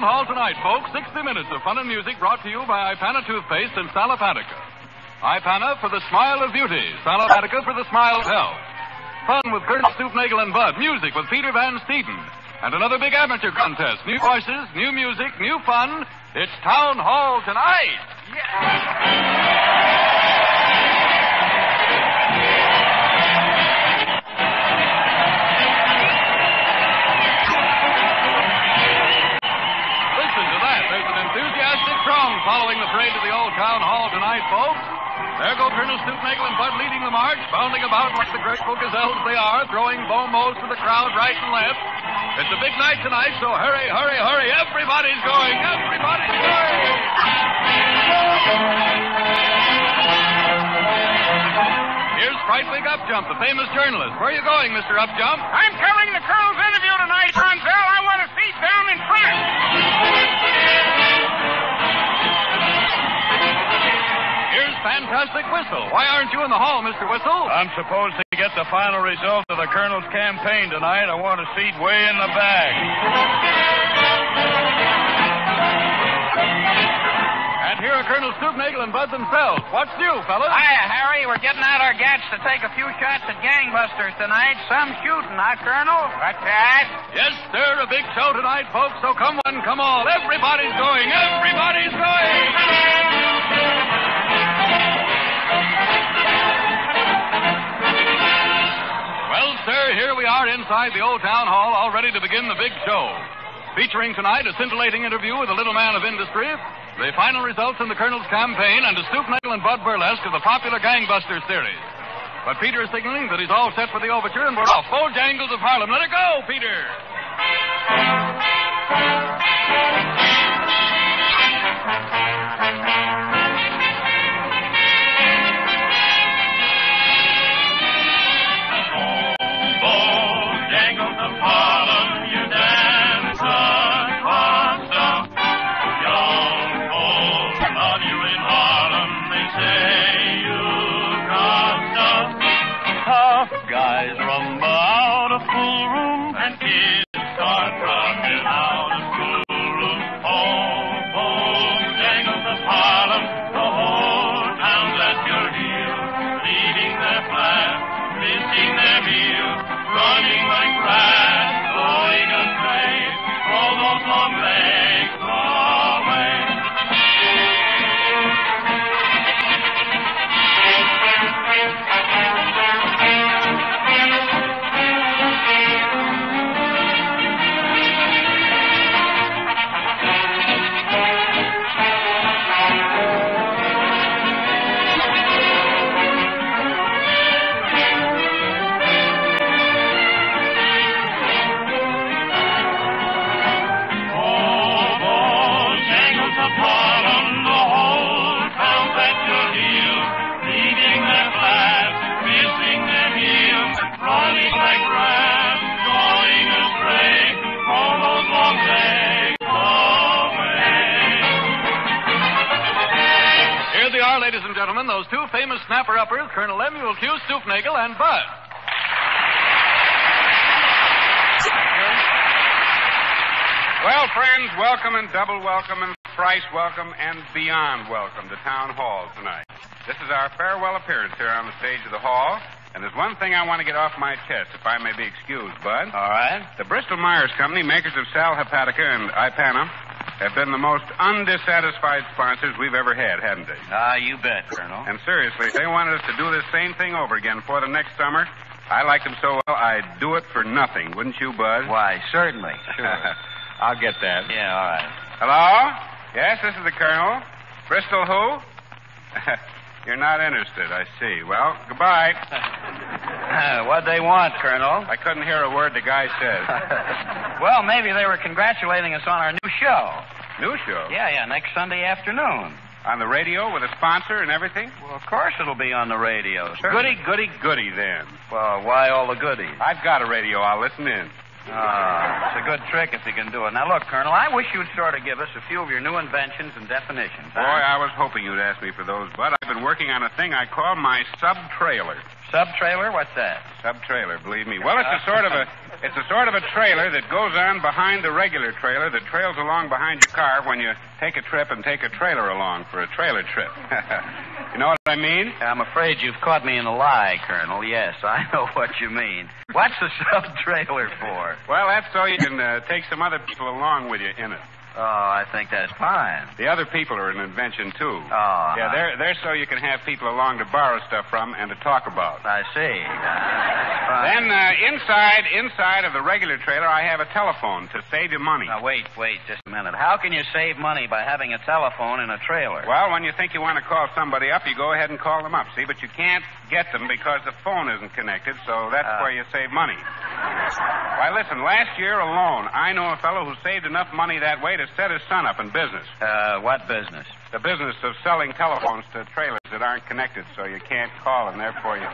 Town Hall tonight, folks. 60 minutes of fun and music brought to you by Ipana Toothpaste and Sal Hepatica. Ipana for the smile of beauty. Sal Hepatica for the smile of health. Fun with Colonel Stoopnagle and Budd. Music with Peter Van Steeden. And another big amateur contest. New voices, new music, new fun. It's Town Hall tonight. Listen enthusiastic throng following the parade to the old town hall tonight, folks. There go Colonel Stoopnagle and Budd leading the march, bounding about like the grateful gazelles they are, throwing bombos to the crowd right and left. It's a big night tonight, so hurry, hurry, hurry. Everybody's going. Everybody's going. Here's Frightwig Upjump, the famous journalist. Where are you going, Mr. Upjump? I'm covering the Colonel's interview tonight, Von Zell. I want a seat down in front. Fantastic Whistle. Why aren't you in the hall, Mr. Whistle? I'm supposed to get the final result of the Colonel's campaign tonight. I want a seat way in the back. And here are Colonel Stoopnagle and Budd themselves. What's new, fellas? Hiya, Harry. We're getting out our gats to take a few shots at gangbusters tonight. Some shooting, huh, Colonel? What's that? Yes, sir, a big show tonight, folks, so come one, come all. Everybody's going. Everybody's going. Here we are inside the old town hall, all ready to begin the big show. Featuring tonight a scintillating interview with a little man of industry, the final results in the Colonel's campaign, and a Stoopnagle and Budd burlesque of the popular Gangbusters series. But Peter is signaling that he's all set for the overture, and we're off. Full jangles of Harlem. Let it go, Peter. Gentlemen, those two famous snapper-uppers, Colonel Lemuel Q. Stoopnagle and Budd. Well, friends, welcome and double welcome and thrice welcome and beyond welcome to Town Hall tonight. This is our farewell appearance here on the stage of the hall, and there's one thing I want to get off my chest, if I may be excused, Budd. All right. The Bristol Myers Company, makers of Sal Hepatica and Ipana, have been the most undissatisfied sponsors we've ever had, haven't they? Ah, you bet, Colonel. And seriously, if they wanted us to do this same thing over again for the next summer, I like them so well, I'd do it for nothing, wouldn't you, Budd? Why, certainly. Sure. I'll get that. yeah, all right. Hello? Yes, this is the Colonel. Bristol who? You're not interested, I see. Well, goodbye. What'd they want, Colonel? I couldn't hear a word the guy said. well, maybe they were congratulating us on our new show. New show? Yeah, yeah, next Sunday afternoon. On the radio with a sponsor and everything? Well, of course it'll be on the radio. Goody, goody, goody, then. Well, why all the goodies? I've got a radio. I'll listen in. Ah, it's a good trick if you can do it. Now, look, Colonel, I wish you'd sort of give us a few of your new inventions and definitions. Boy, I was hoping you'd ask me for those, Budd. I've been working on a thing I call my sub trailer. Sub trailer? What's that? Sub trailer, believe me. Well, it's a sort of a It's a sort of a trailer that goes on behind the regular trailer that trails along behind your car when you take a trip and take a trailer along for a trailer trip. you know what I mean? I'm afraid you've caught me in a lie, Colonel. Yes, I know what you mean. What's the sub trailer for? Well, that's so you can uh, take some other people along with you in it. Oh, I think that's fine. The other people are an invention, too. Oh, Yeah, they're, they're so you can have people along to borrow stuff from and to talk about. I see. Fine. Then uh, inside, inside of the regular trailer, I have a telephone to save you money. Now, wait, wait just a minute. How can you save money by having a telephone in a trailer? Well, when you think you want to call somebody up, you go ahead and call them up. See, but you can't get them because the phone isn't connected, so that's Ah. where you save money. Why, listen, last year alone, I know a fellow who saved enough money that way to set his son up in business. Uh, what business? The business of selling telephones to trailers that aren't connected, so you can't call, and therefore you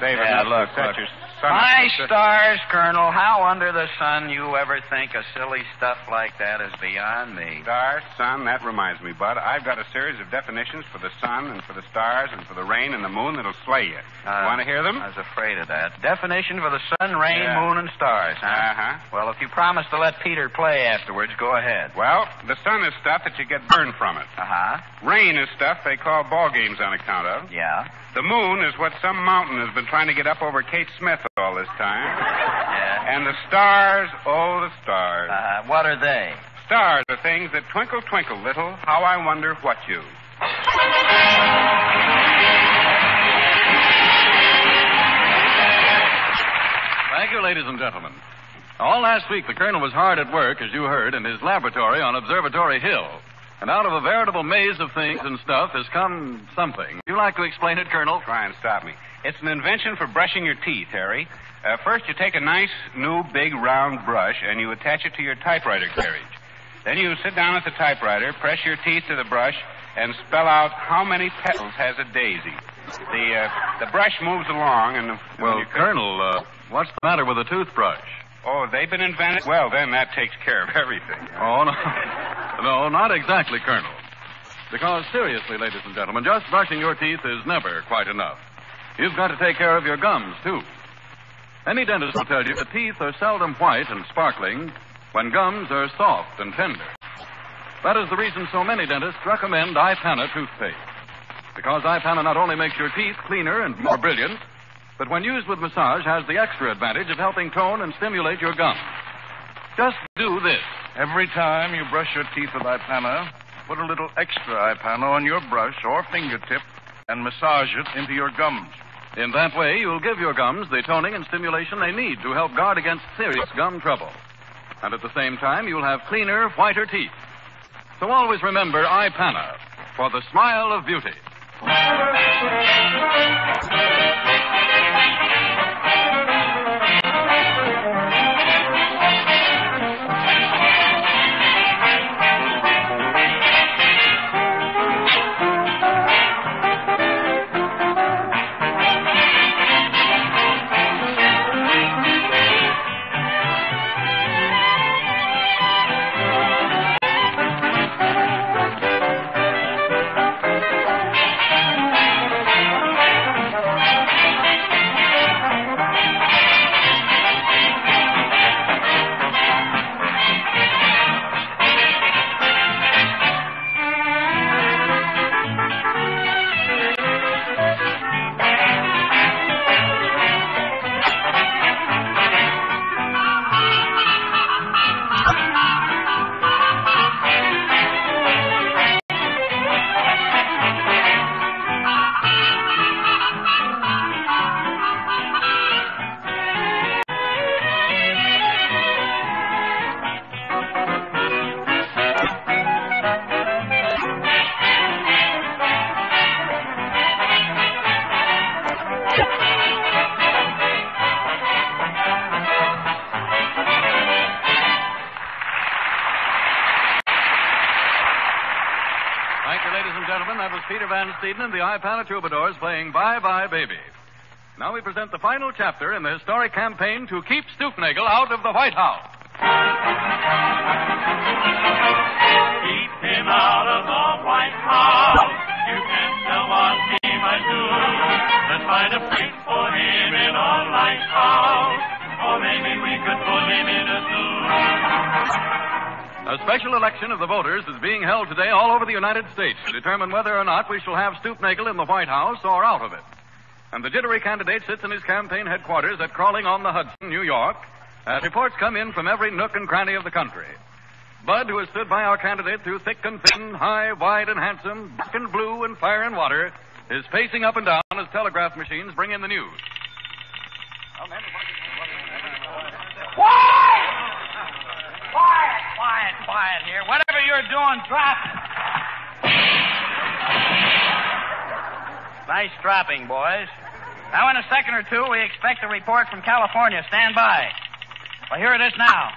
save Yeah, enough look, to set look. your up. My stars, Colonel, how under the sun you ever think of silly stuff like that is beyond me. Stars, sun, that reminds me, Budd. I've got a series of definitions for the sun and for the stars and for the rain and the moon that'll slay you. Uh, Want to hear them? I was afraid of that. Definition for the sun, rain, Yeah. moon, and stars, huh? Uh-huh. Well, if you promise to let Peter play afterwards, go ahead. Well, the sun is stuff that you get burned from it. Uh-huh. Rain is stuff they call ball games on account of. Yeah. The moon is what some mountain has been trying to get up over Kate Smith all this time. Yeah. And the stars, oh, the stars. Uh, what are they? Stars are things that twinkle, twinkle, little. How I wonder what you. Thank you, ladies and gentlemen. All last week, the Colonel was hard at work, as you heard, in his laboratory on Observatory Hill. And out of a veritable maze of things and stuff has come something. Would you like to explain it, Colonel? Try and stop me. It's an invention for brushing your teeth, Harry. Uh, first, you take a nice, new, big, round brush and you attach it to your typewriter carriage. Then you sit down at the typewriter, press your teeth to the brush, and spell out how many petals has a daisy. The uh, the brush moves along, and when Well, Colonel, uh, what's the matter with a toothbrush? oh, they've been invented. Well, then that takes care of everything. Oh, no. no, not exactly, Colonel. Because, seriously, ladies and gentlemen, just brushing your teeth is never quite enough. You've got to take care of your gums, too. Any dentist will tell you that teeth are seldom white and sparkling when gums are soft and tender. That is the reason so many dentists recommend Ipana toothpaste. Because Ipana not only makes your teeth cleaner and more brilliant, but when used with massage has the extra advantage of helping tone and stimulate your gums. Just do this. Every time you brush your teeth with Ipana, put a little extra Ipana on your brush or fingertip and massage it into your gums. In that way, you'll give your gums the toning and stimulation they need to help guard against serious gum trouble. And at the same time, you'll have cleaner, whiter teeth. So always remember Ipana for the smile of beauty. Steeden and the Ipana Troubadours playing Bye Bye Baby. Now we present the final chapter in the historic campaign to keep Stoopnagle out of the White House. Keep him out of the White House. You can tell what he might do. Let's find a place for him in a lighthouse. or maybe we could put him in a suit. A special election of the voters is being held today all over the United States to determine whether or not we shall have Stoopnagle in the White House or out of it. And the jittery candidate sits in his campaign headquarters at Crawling on the Hudson, New York, as reports come in from every nook and cranny of the country. Budd, who has stood by our candidate through thick and thin, high, wide, and handsome, black and blue, and fire and water, is pacing up and down as telegraph machines bring in the news. Quiet! Quiet, quiet, quiet here. Whatever you're doing, drop it. Nice dropping, boys. Now, in a second or two, we expect a report from California. Stand by. Well, here it is now.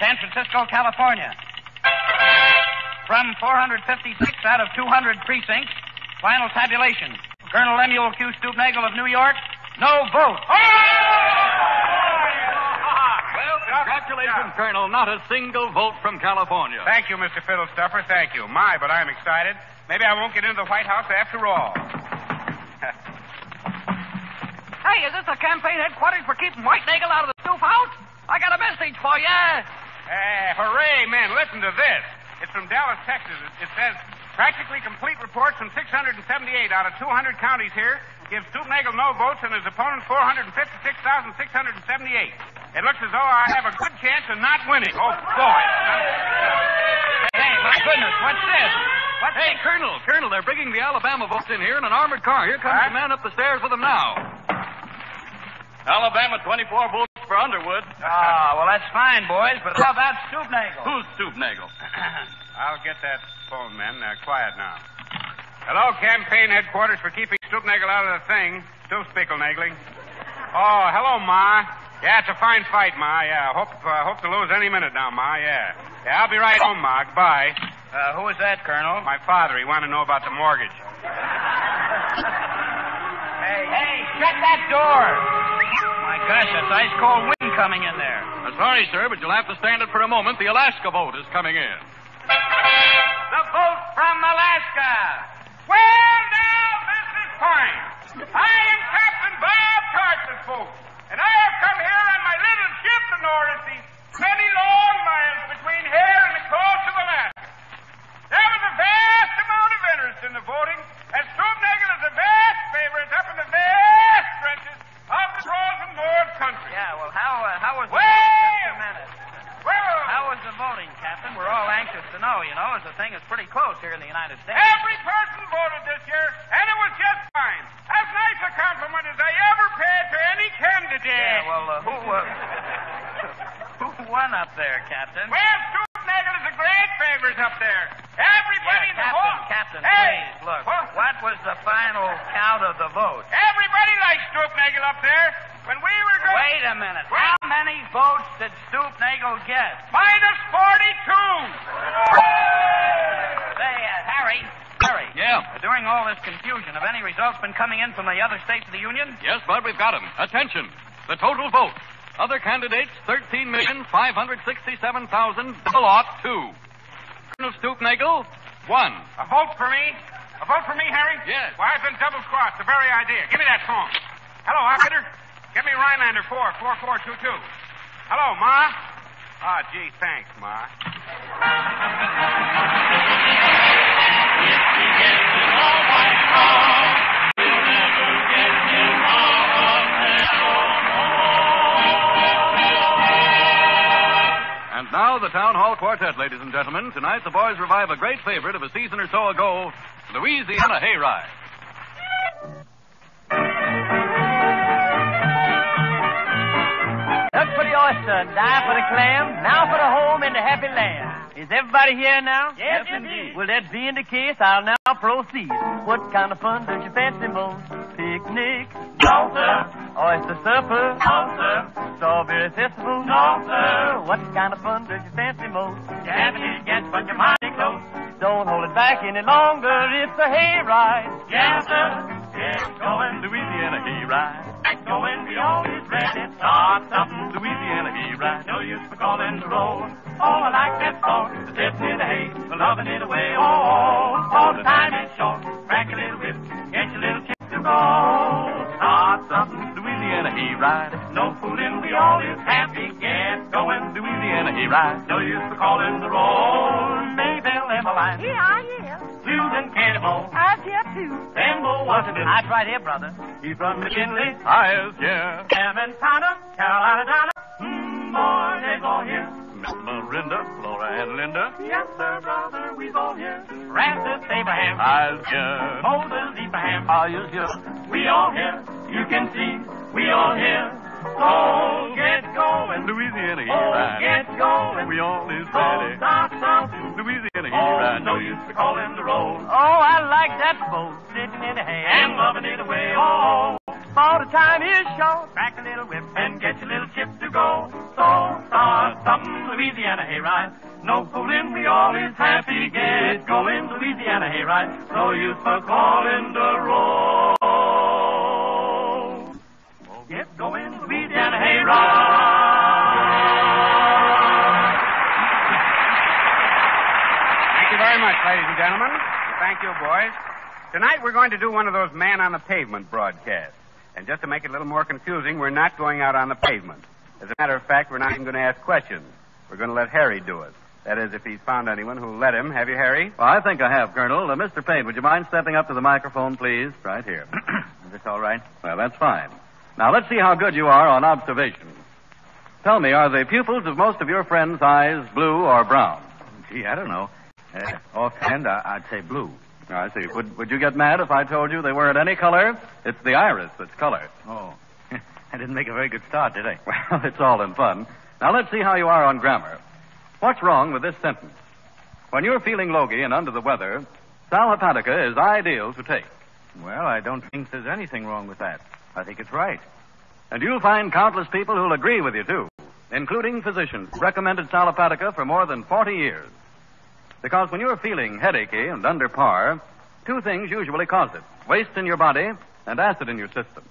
San Francisco, California. From 456 out of 200 precincts, final tabulation. Colonel Lemuel Q. Stoopnagle of New York, no vote. Well, congratulations, Colonel. Not a single vote from California. Thank you, Mr. Fiddlestuffer. Thank you. My, but I'm excited. Maybe I won't get into the White House after all. Hey, is this the campaign headquarters for keeping White Nagel out of the Stoop House? I got a message for you. Hey, eh, hooray, man. Listen to this. It's from Dallas, Texas. It, it says practically complete reports from 678 out of 200 counties here give Stoopnagle no votes and his opponent 456,678. It looks as though I have a good chance of not winning. Oh, boy. Hey, my goodness, what's this? What's Hey, Colonel, Colonel, they're bringing the Alabama votes in here in an armored car. Here comes Huh? the man up the stairs with them now. Alabama, 24 votes for Underwood. Ah, well, that's fine, boys, but how about Stoopnagle? Who's Stoopnagle? I'll get that phone, men. Uh, quiet now. Hello, campaign headquarters for keeping Stoopnagle out of the thing. Still spickle-nagling. Oh, hello, Ma. Yeah, it's a fine fight, Ma. Yeah, hope uh, hope to lose any minute now, Ma. Yeah. Yeah, I'll be right home, Ma. Goodbye. Uh, who is that, Colonel? My father, he wanted to know about the mortgage. Hey, hey, shut that door. My gosh, that's ice cold wind coming in there. Uh, sorry, sir, but you'll have to stand it for a moment. The Alaska vote is coming in. The vote from Alaska. Well, now, this is fine. I am Captain Bob Carson, folks, and I have come here on my little ship to Norris these many long miles between here and the coast of Alaska. There was a vast amount of interest in the voting, and Stoopnagle is a vast favorite up in the vast stretches of the frozen North Country. Yeah, well, how uh, how was the Wait! voting? Just a minute. Well, How was the voting, Captain? We're all anxious to know, you know, as the thing is pretty close here in the United States. Every person voted this year, and it was just fine. As nice a compliment as I ever paid to any candidate. Yeah, well, uh, who uh, who won up there, Captain? Well, Stoopnagle is a great favorite up there. Everybody in Yeah, the Captain, whole... Captain, hey, please, look. What? What was the final count of the vote? Everybody likes Stoopnagle up there. When we were going... Wait a minute. What? How many votes did Stoopnagle get? Minus 42. Say, uh, Harry, Harry. Yeah. uh, during all this confusion, have any results been coming in from the other states of the Union? Yes, Budd, we've got 'em. Attention. The total vote. Other candidates, 13,567,002. Colonel Stoopnagle, one. A vote for me? A vote for me, Harry? Yes. Well, I've been double-crossed. The very idea. Give me that phone. Hello, operator. Get me Rhinelander 4, 4422. Hello, Ma. Ah, gee, thanks, Ma. And now the Town Hall Quartet, ladies and gentlemen. Tonight the boys revive a great favorite of a season or so ago, Louisiana Hayride. Look for the oyster, die for the clam, now for the home in the happy land. Is everybody here now? Yes, indeed. Well, that being the case, I'll now proceed. What kind of fun does you fancy most? Picnic? No, sir. Oyster supper? No, sir. Strawberry festival? No, sir. What kind of fun does you fancy most? You haven't hit yet, but you're mighty close. Don't hold it back any longer, it's a hayride. Yes, sir. It's going. Louisiana hayride. It's going. We always ready. Start something. Louisiana hayride. No use for calling the roll. Oh, I like that song. Sitting in the hay, loving it away. Oh, all the time is short. Crack a little whip, get your little chick to roll. Start something. Louisiana hayride. No fooling, we always have Louisiana hayride. No use for calling the roll. Maybelle, Emmeline, Yeah, I am. Susan Cannonball. I'm here too. Sambo Washington. That's right here, brother. He's from McKinley. Highs, yeah. Sam and Powder. Carolina Donna. Mm, boy, they're all here. Miss Miranda, Flora, and Linda. Yes, sir, brother, we've all here. Francis Abraham. Highs, yeah. Moses Abraham. you here? We all here. You can see. We all here. So get going. Louisiana Oh, hayride. get going. We all is So ready. stop, stop. Louisiana Oh, hayride. no use for calling the roll. Oh, I like that boat sitting in the hay. And loving it away. Oh, oh. all the time is short. Crack a little whip. and get your little chip to go. So start something, Louisiana hayride. No fooling, we all is happy. Get going, Louisiana hayride. No use for calling the roll. Get going, Louisiana hayride. Thank you very much, ladies and gentlemen. Thank you, boys. Tonight we're going to do one of those man on the pavement broadcasts. And just to make it a little more confusing, we're not going out on the pavement. As a matter of fact, we're not even going to ask questions. We're going to let Harry do it. That is, if he's found anyone who'll let him. Have you, Harry? Well, I think I have, Colonel. Uh, Mr. Payne, would you mind stepping up to the microphone, please? Right here. Is this all right? Well, that's fine. Now, let's see how good you are on observation. Tell me, are the pupils of most of your friends' eyes blue or brown? Gee, I don't know. Uh, offhand, I- I'd say blue. Oh, I see. Would, would you get mad if I told you they weren't any color? It's the iris that's color. Oh. I didn't make a very good start, did I? Well, it's all in fun. Now, let's see how you are on grammar. What's wrong with this sentence? When you're feeling logy and under the weather, sal hepatica is ideal to take. Well, I don't think there's anything wrong with that. I think it's right. And you'll find countless people who'll agree with you, too, including physicians recommended sal hepatica for more than 40 years. Because when you're feeling headachy and under par, two things usually cause it waste in your body and acid in your system.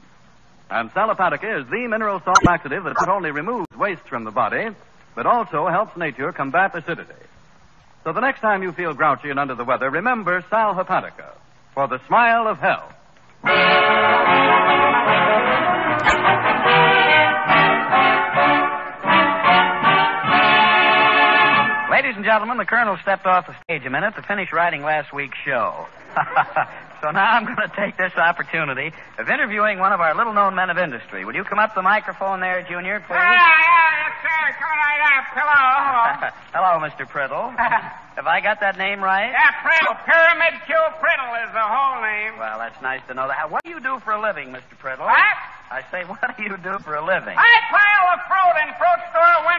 And sal hepatica is the mineral salt laxative that not only removes waste from the body, but also helps nature combat acidity. So the next time you feel grouchy and under the weather, remember sal hepatica for the smile of health. And gentlemen, the Colonel stepped off the stage a minute to finish writing last week's show. so now I'm going to take this opportunity of interviewing one of our little known men of industry. Will you come up to the microphone there, Junior, please? Yeah, yeah, yes, sir. Come right up. Hello, hello. Mr. Priddle. Have I got that name right? yeah, Priddle. Pyramid Q Priddle is the whole name. Well, that's nice to know that. What do you do for a living, Mr. Priddle? What? I say, what do you do for a living? I pile the fruit in fruit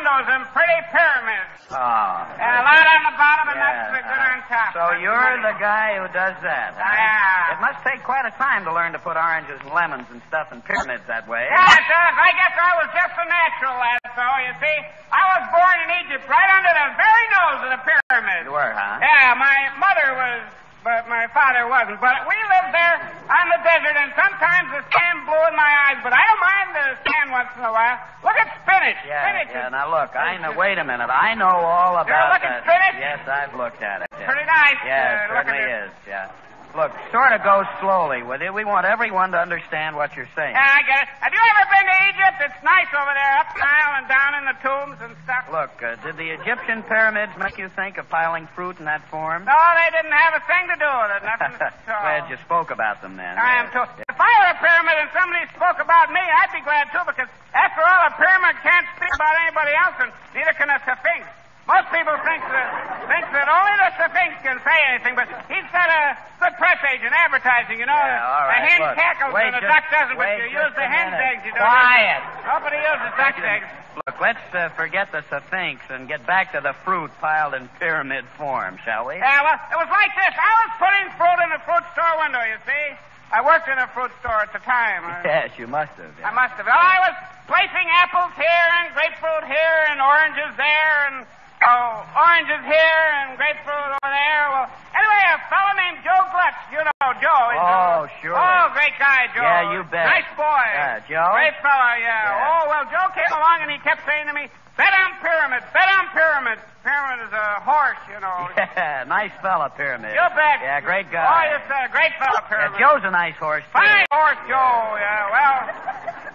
windows in pretty pyramids. Oh. And a lot on the bottom and Yeah, that's the good uh, on top. So That's you're the guy who does that, huh? Yeah. It must take quite a time to learn to put oranges and lemons and stuff in pyramids that way. Yeah, it does. I guess I was just a natural, that's all. You see, I was born in Egypt, right under the very nose of the pyramid. You were, huh? Yeah, my mother was, but my father wasn't. But we lived there on the desert, and sometimes the sand blew in my eyes. But I don't mind the sand once in a while. Look at spinach. Yeah, spinach yeah. is Now look, I know. Wait a minute. I know all about looking that. spinach? Yes, I've looked at it. yeah. pretty nice. Yeah, it uh, look certainly at is. Yeah. Look, sort of go slowly with it. We want everyone to understand what you're saying. Yeah, I get it. Have you ever been to Egypt? It's nice over there, up Nile and down in the tombs and stuff. Look, uh, did the Egyptian pyramids make you think of piling fruit in that form? No, they didn't have a thing to do with it. Nothing at all. Glad you spoke about them then. I am too. If I were a pyramid and somebody spoke about me, I'd be glad too, because after all, a pyramid can't speak about anybody else, and neither can a sphinx. Most people think that think that only the Sphinx can say anything, but he's got a good press agent, advertising, you know. Yeah, all right, the hen look, cackles wait and the just- duck doesn't, but you use the hen's minute. eggs, you don't. Quiet. Nobody uses duck's eggs. Look, let's uh, forget the Sphinx and get back to the fruit piled in pyramid form, shall we? Yeah, well, it was like this. I was putting fruit in the fruit store window, you see. I worked in a fruit store at the time. Yes, you must have. I must have. Well, I was placing apples here and grapefruit here and oranges there and oh, oranges here and grapefruit over there. Well, anyway, a fellow named Joe Glutz. You know Joe. Oh, a- Oh, sure. Oh, great guy, Joe. Yeah, you bet. Nice boy. Yeah, Joe? Great fellow, yeah. Yeah. Oh, well, Joe came along and he kept saying to me, bet on pyramid, bet on pyramid. Pyramid is a horse, you know. Yeah, nice fella, Pyramid. You bet. Yeah, great guy. Oh, yes, sir. Great fellow, Yeah, Joe's a nice horse, too. Fine horse, Joe. Yeah, well,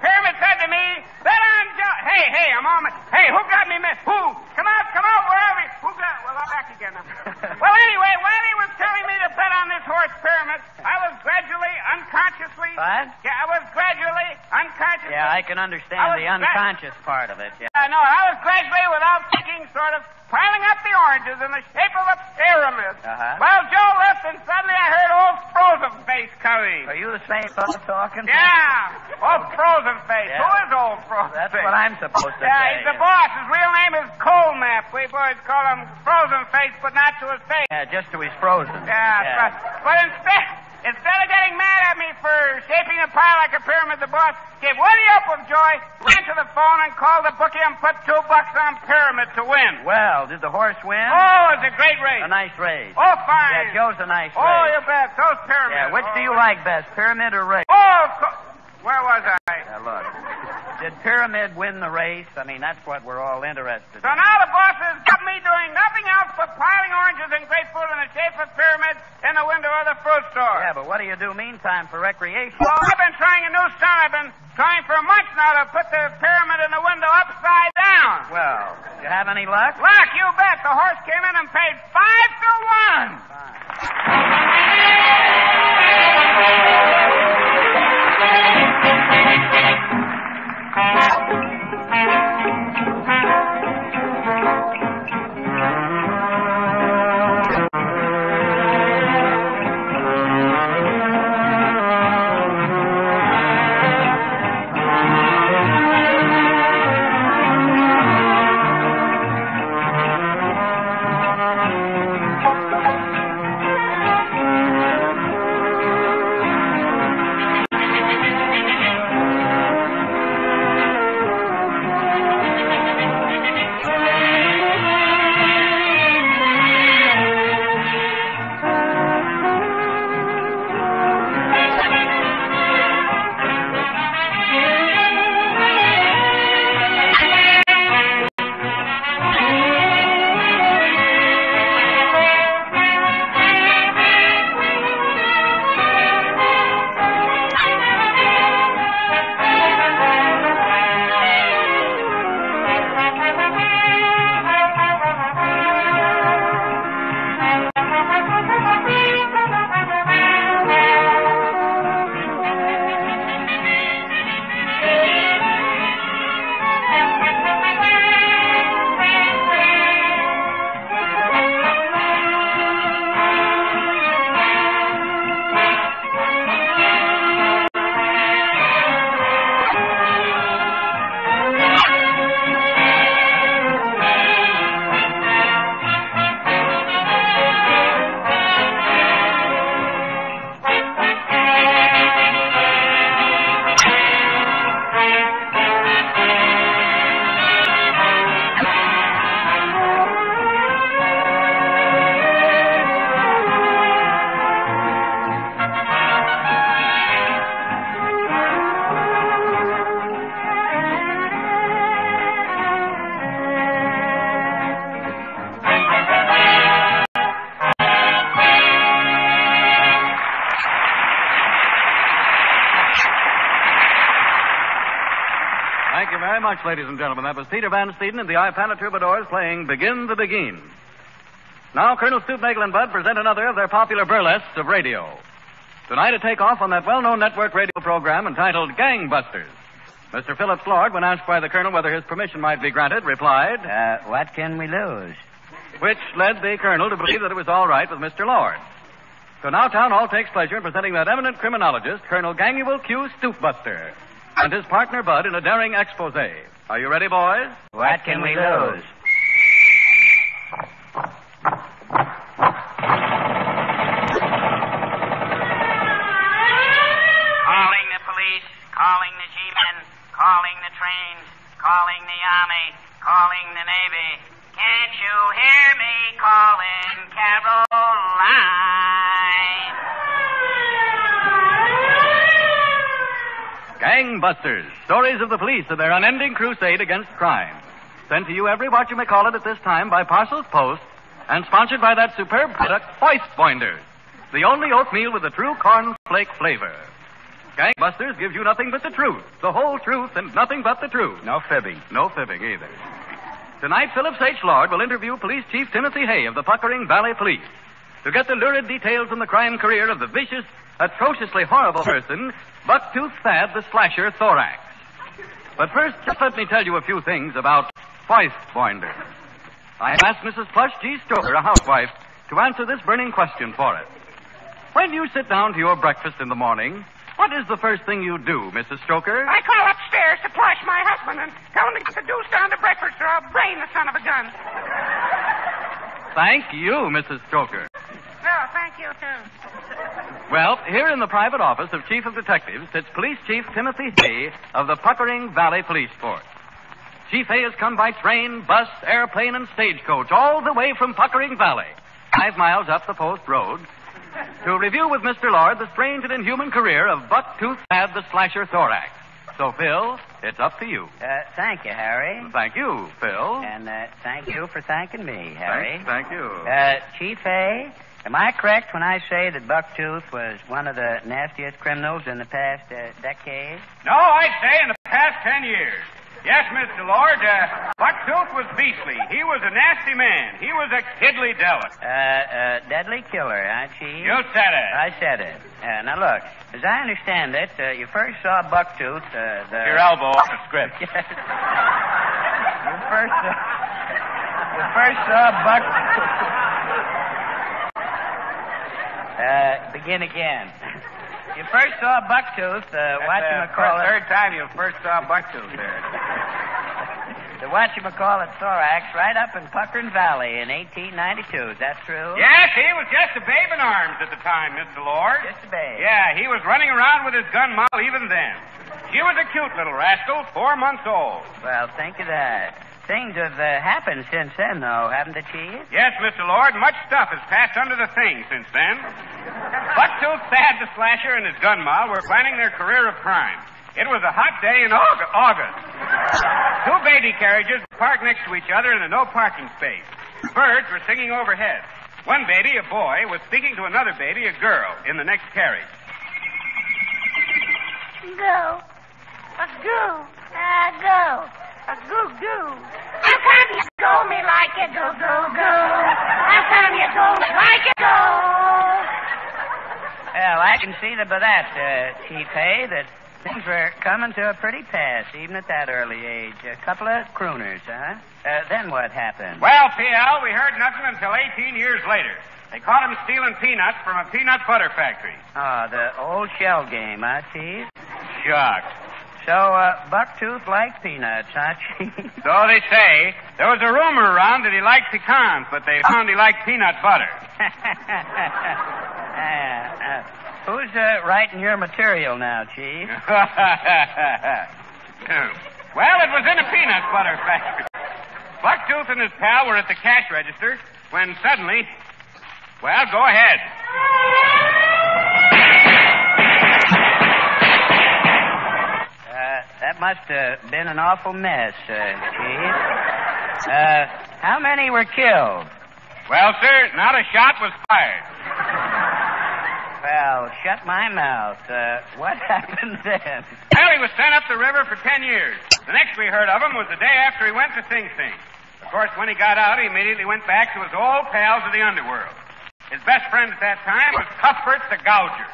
Pyramid said to me, bet on Joe. Hey, hey, I'm on my... Hey, who got me? Who? Come out, come out, wherever. Who got... Well, I'm back again well, anyway, while he was telling me to bet on this horse pyramid, I was gradually, unconsciously... What? Yeah, I was gradually, unconsciously... Yeah, I can understand I the unconscious part of it. Yeah. I know. I was gradually, without thinking, sort of piling up the oranges in the shape of a pyramid. Uh-huh. Well, Joe left, and suddenly I heard old Frozen Face coming. Are you the same fellow talking? Yeah, old Frozen Face. Yeah. Who is old Frozen That's Face? what I'm supposed to say. Yeah, say. he's the boss. His real name is Cold Map. We boys call him Frozen Face, but not to his face. Yeah, just to his frozen. Yeah, But, but instead, instead of getting mad at me for shaping the pie like a pyramid, the boss gave Woody up with joy, ran to the phone and called the bookie and put two bucks on pyramid to win. Well, did the horse win? Oh, it's a great race. A nice race. Oh, fine. Yeah, Joe's a nice Oh, race. you bet. Those pyramids. Yeah, which do Oh, you like best, pyramid or race? Oh, of course. Where was I? Now, look. Did pyramid win the race? I mean, that's what we're all interested So in. now the boss has got me doing nothing else but piling oranges and grapefruit in the shape of pyramids in the window of the fruit store. Yeah, but what do you do meantime for recreation? Well, I've been trying a new stunt. I've been trying for months now to put the pyramid in the window upside down. Well, you have any luck? Luck, you bet. The horse came in and paid five to one. Thank Thank you. Much, ladies and gentlemen. That was Peter Van Steeden and the Ipana Troubadours playing Begin the Beguine. Now, Colonel Stoopnagle and Budd present another of their popular burlesques of radio. Tonight, a takeoff on that well-known network radio program entitled Gangbusters. Mr. Phillips Lord, when asked by the Colonel whether his permission might be granted, replied, Uh, what can we lose? which led the Colonel to believe that it was all right with Mr. Lord. So now Town Hall takes pleasure in presenting that eminent criminologist, Colonel Ganguable Q. Stoopbuster, and his partner Budd in a daring expose. Are you ready, boys? What can we lose? Calling the police, calling the G-men, calling the trains, calling the army, calling the navy. Can't you hear me calling Caroline? Gangbusters, stories of the police and their unending crusade against crime. Sent to you every what you may call it at this time by Parcels Post and sponsored by that superb product, Hoist Boinders, the only oatmeal with the true cornflake flavor. Gangbusters gives you nothing but the truth, the whole truth, and nothing but the truth. No fibbing. No fibbing either. Tonight, Phillips H. Lord will interview Police Chief Timothy Hay of the Puckering Valley Police to get the lurid details on the crime career of the vicious, atrociously horrible person, Bucktooth Thad the Slasher Thorax. But first, just let me tell you a few things about wife boinder. I have asked Mrs. Plush G. Stoker, a housewife, to answer this burning question for us. When you sit down to your breakfast in the morning, what is the first thing you do, Mrs. Stoker? I call upstairs to Plush, my husband, and tell him to get the deuce down to breakfast or I'll brain the son of a gun. Thank you, Mrs. Stoker. No, thank you, too. Well, here in the private office of Chief of Detectives sits Police Chief Timothy Hay of the Puckering Valley Police Force. Chief Hay has come by train, bus, airplane, and stagecoach all the way from Puckering Valley, five miles up the post road, to review with Mr. Lord the strange and inhuman career of Bucktooth Thad the Slasher Thorax. So, Phil, it's up to you. Uh, thank you, Harry. Thank you, Phil. And uh, thank you for thanking me, Harry. Thank, thank you. Uh, Chief Hay, am I correct when I say that Bucktooth was one of the nastiest criminals in the past uh, decade? No, I'd say in the past ten years. Yes, Mr. Lord, uh, Bucktooth was beastly. He was a nasty man. He was a kidly devil. Uh, uh, deadly killer, huh, Chief? You said it. I said it. Uh, now, look, as I understand it, uh, you first saw Bucktooth, uh, the... Your elbow off the script. Yes. you first saw... You first saw Bucktooth... Uh, begin again. You first saw Bucktooth, uh, whatchamacallit... third time you first saw Bucktooth there. The whatchamacallit thorax right up in Puckern Valley in 1892. Is that true? Yes, he was just a babe in arms at the time, Mr. Lord. Just a babe. Yeah, he was running around with his gun model even then. She was a cute little rascal, four months old. Well, think of that. Things have uh, happened since then, though, haven't they, Chief? Yes, Mr. Lord, much stuff has passed under the thing since then. Bucktooth, Thad the Slasher, and his gun mob were planning their career of crime. It was a hot day in Aug- August. Two baby carriages parked next to each other in a no parking space. Birds were singing overhead. One baby, a boy, was speaking to another baby, a girl, in the next carriage. Go. A go. A go. A go go. How come you go me like you go go go? How come you go me like you go? Well, I can see that by that, uh, Chief Hay, that things were coming to a pretty pass, even at that early age. A couple of crooners, huh? Uh, then what happened? Well, P.L., we heard nothing until 18 years later. They caught him stealing peanuts from a peanut butter factory. Oh, the old shell game, huh, Chief? Shucks. So, uh, Bucktooth liked peanuts, huh, Chief? So they say. There was a rumor around that he liked pecans, but they found he liked peanut butter. Uh, uh, who's uh, writing your material now, Chief? well, it was in a peanut butter factory. Bucktooth and his pal were at the cash register when suddenly. Well, go ahead. That must have been an awful mess, uh, Chief. Uh, how many were killed? Well, sir, not a shot was fired. Well, shut my mouth. Uh, what happened then? Well, he was sent up the river for ten years. The next we heard of him was the day after he went to Sing Sing. Of course, when he got out, he immediately went back to his old pals of the underworld. His best friend at that time was Cuthbert the Gouger.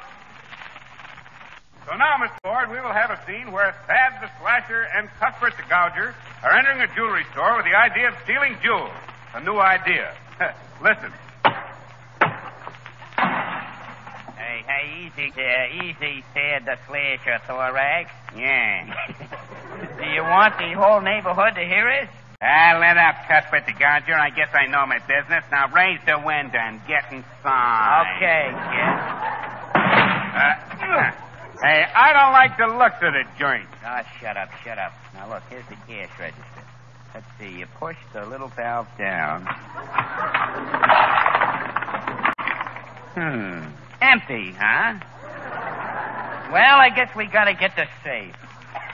So now, Mr. Ford, we will have a scene where Thad the Slasher and Cuthbert the Gouger are entering a jewelry store with the idea of stealing jewels. A new idea. Listen. Hey, hey, easy there. Easy, said the slasher thorax. Yeah. Do you want the whole neighborhood to hear it? Ah, let up, Cuthbert the Gouger. I guess I know my business. Now raise the window and get inside. Okay, kid. Uh, hey, I don't like the looks of the joint. Oh, shut up, shut up. Now, look, here's the cash register. Let's see, you push the little valve down. Hmm. Empty, huh? Well, I guess we gotta get the safe.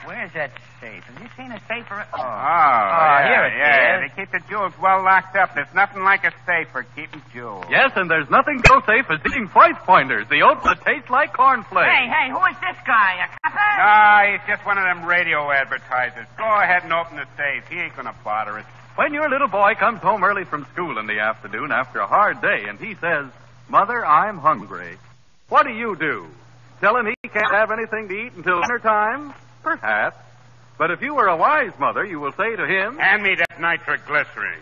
Where's that safe? Have you seen a safe? Or... Oh oh, oh, oh, yeah, here it yeah. is. They keep the jewels well locked up. There's nothing like a safe for keeping jewels. Yes, and there's nothing so safe as eating price pointers, the oats that taste like cornflakes. Hey, hey, who is this guy? A copper? No, he's just one of them radio advertisers. Go ahead and open the safe. He ain't gonna bother us. When your little boy comes home early from school in the afternoon after a hard day and he says, Mother, I'm hungry, what do you do? Tell him he can't have anything to eat until dinner time? Perhaps. But if you were a wise mother, you will say to him, Hand me that nitroglycerin.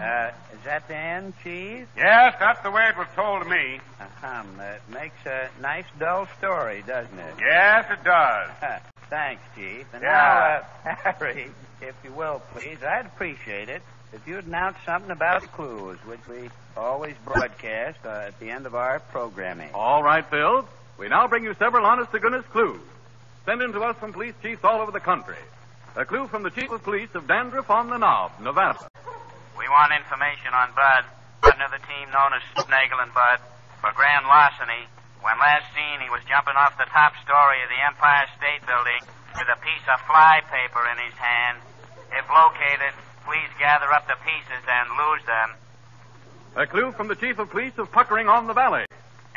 Uh, is that the end, Chief? Yes, that's the way it was told to me. Uh-huh. It makes a nice, dull story, doesn't it? Yes, it does. Thanks, Chief. And Yeah. now, uh, Harry, if you will, please, I'd appreciate it if you'd announce something about clues, which we always broadcast uh, at the end of our programming. All right, Phil. We now bring you several honest to goodness clues. Sent in to us from police chiefs all over the country. A clue from the chief of police of Dandruff on the Knob, Nevada. We want information on Budd, partner of the team known as Snagel and Budd, for grand larceny. When last seen, he was jumping off the top story of the Empire State Building with a piece of fly paper in his hand. If located, please gather up the pieces and lose them. A clue from the chief of police of Puckering on the Valley.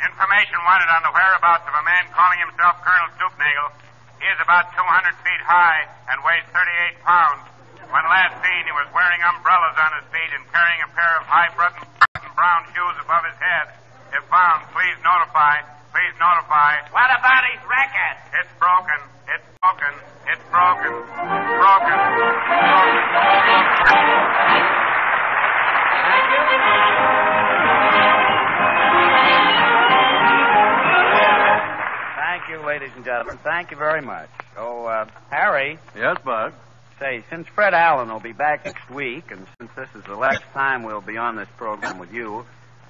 Information wanted on the whereabouts of a man calling himself Colonel Stoopnagle. He is about 200 feet high and weighs 38 pounds. When last seen, he was wearing umbrellas on his feet and carrying a pair of high button brown shoes above his head. If found, please notify. Please notify. What about his record? It's broken. It's broken. It's broken. It's broken. Thank you, ladies and gentlemen. Thank you very much. Oh, uh, Harry, Yes, Budd. say, since Fred Allen will be back next week, and since this is the last time we'll be on this program with you,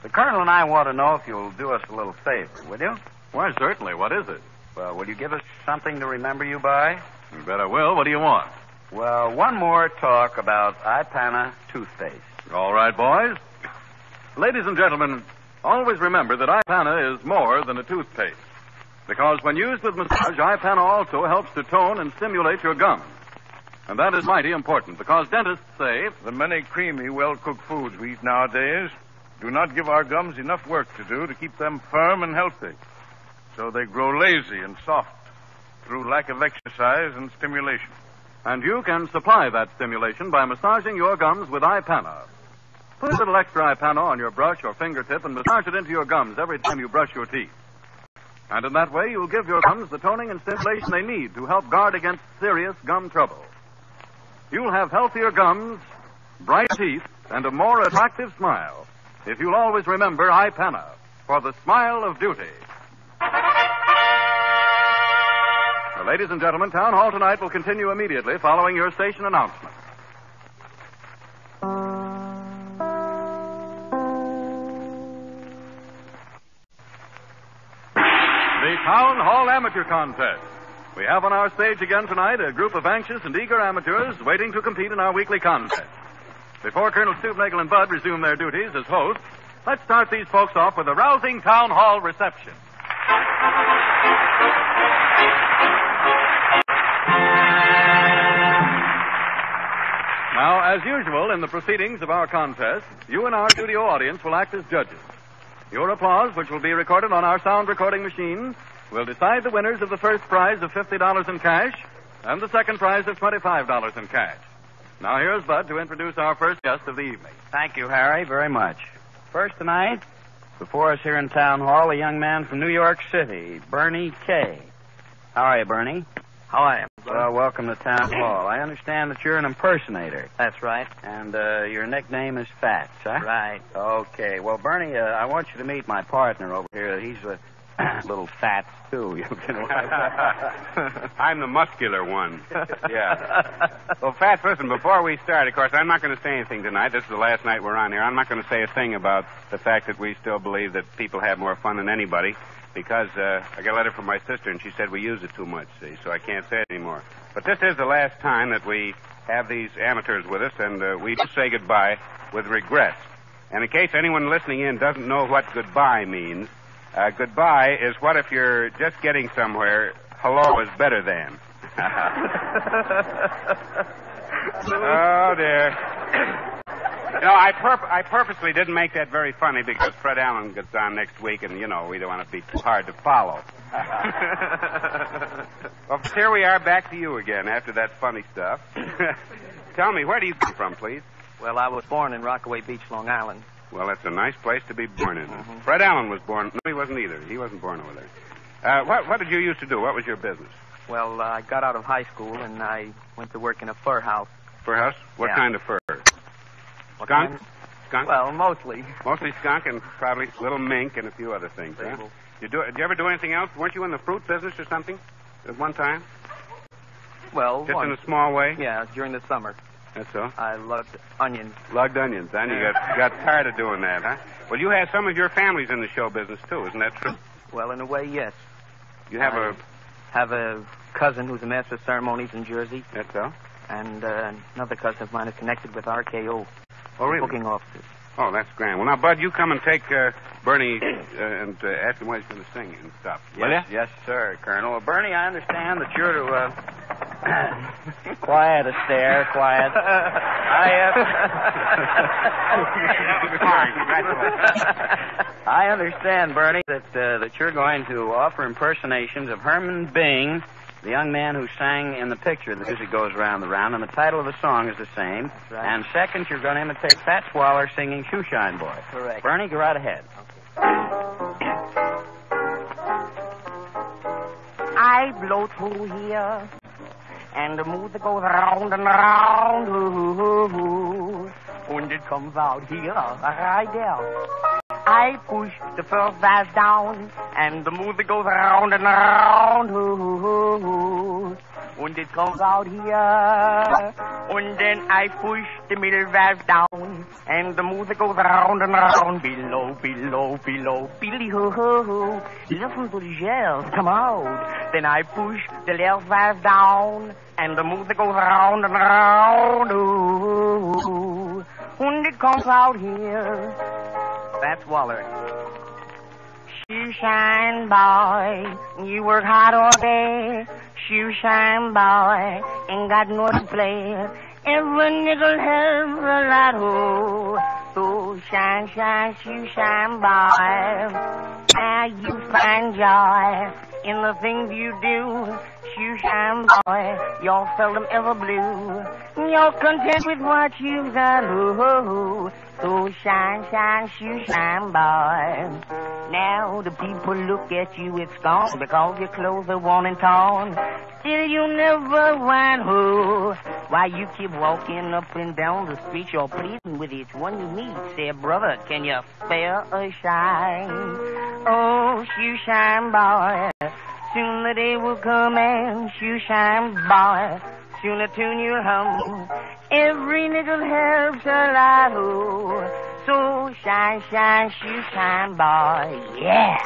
the Colonel and I want to know if you'll do us a little favor, will you? Why, certainly. What is it? Well, will you give us something to remember you by? You bet I will. What do you want? Well, one more talk about Ipana toothpaste. All right, boys. Ladies and gentlemen, always remember that Ipana is more than a toothpaste. Because when used with massage, Ipana also helps to tone and stimulate your gums. And that is mighty important because dentists say The many creamy, well cooked foods we eat nowadays do not give our gums enough work to do to keep them firm and healthy. So they grow lazy and soft through lack of exercise and stimulation. And you can supply that stimulation by massaging your gums with Ipana. Put a little extra Ipana on your brush or fingertip and massage it into your gums every time you brush your teeth. And in that way, you'll give your gums the toning and stimulation they need to help guard against serious gum trouble. You'll have healthier gums, bright teeth, and a more attractive smile if you'll always remember Ipana for the smile of duty. Now, ladies and gentlemen, Town Hall tonight will continue immediately following your station announcement. The Town Hall Amateur Contest. We have on our stage again tonight a group of anxious and eager amateurs waiting to compete in our weekly contest. Before Colonel Stoopnagle and Budd resume their duties as hosts, let's start these folks off with a rousing Town Hall reception. Now, as usual in the proceedings of our contest, you and our studio audience will act as judges. Your applause, which will be recorded on our sound recording machine, will decide the winners of the first prize of $50 in cash and the second prize of $25 in cash. Now, here's Budd to introduce our first guest of the evening. Thank you, Harry, very much. First tonight, before us here in Town Hall, a young man from New York City, Bernie Kay. How are you, Bernie? How are you? Well, welcome to Town Hall. I understand that you're an impersonator, That's right. and uh, your nickname is Fats, huh? Right. Okay. Well, Bernie, uh, I want you to meet my partner over here. He's a little fat too. You can. I'm the muscular one. yeah. Well, Fats, listen, before we start, of course, I'm not going to say anything tonight. This is the last night we're on here. I'm not going to say a thing about the fact that we still believe that people have more fun than anybody because uh, I got a letter from my sister and she said we use it too much, see, so I can't say it anymore. But this is the last time that we have these amateurs with us, and uh, we say goodbye with regret. And in case anyone listening in doesn't know what goodbye means, uh, goodbye is what if you're just getting somewhere, hello is better than. oh, dear. You know, I, purp- I purposely didn't make that very funny because Fred Allen gets on next week, and, you know, we don't want to be too hard to follow. well, here we are back to you again after that funny stuff. Tell me, where do you come from, please? Well, I was born in Rockaway Beach, Long Island. Well, that's a nice place to be born in. Fred Allen was born. No, he wasn't either. He wasn't born over there. Uh, what, what did you used to do? What was your business? Well, uh, I got out of high school and I went to work in a fur house. Fur house? What Yeah. kind of fur? What Skunk? kind? Skunk? Well, mostly. Mostly skunk and probably little mink and a few other things. Huh? You do? Did you ever do anything else? Weren't you in the fruit business or something at one time? Well, Just once. in a small way. Yeah, during the summer. That's so. I loved onions. Lugged onions. Then you got got tired of doing that, huh? Well, you have some of your families in the show business too, isn't that true? Well, in a way, yes. You have I a. have a cousin who's a master of ceremonies in Jersey, That's so. and uh, another cousin of mine is connected with RKO, Oh, really? booking offices. Oh, that's grand. Well, now, Budd, you come and take uh, Bernie uh, and uh, ask him what he's going to sing and stuff. Yes, yes, sir, Colonel. Well, Bernie, I understand that you're to. Uh... quiet, Astaire, quiet. I, uh... I understand, Bernie, that uh, that you're going to offer impersonations of Herman Bing, the young man who sang in the picture. The music goes round the round, and the title of the song is the same. right. And second, you're going to imitate Fats Waller singing "Shoeshine Boy." Correct. Bernie, go right ahead. I blow through here, and the music goes round and round. Ooh, ooh, ooh. When it comes out here, right there, I push the first bass down, and the music goes round and round. Ooh, ooh, ooh. When it comes out here, and then I push the middle valve down, and the music goes round and round. Below, below, below, billy ho ho ho. Listen to the shells come out. Then I push the left valve down, and the music goes round and round. Ooh, when it comes out here, That's Waller. Shoe shine boy, you work hard all day. Shoe shine boy, ain't got no to play. Every nickel helps a lot, oh. So shine, shine, shoe shine boy. Now you find joy in the things you do. Shoe shine boy, you're seldom ever blue. You're content with what you've done, oh. So shine, shine, shoe shine boy. Now the people look at you with scorn because your clothes are worn and torn. Still you never whine who. Why you keep walking up and down the street, you're pleading with each one you meet. Say, brother, can you spare a shine? Oh, shoe shine boy. Soon the day will come and shoe shine boy. Soon the tune you'll hum. Every nickel helps a lot, oh. So shine, shine, shoe shine boy. Yeah.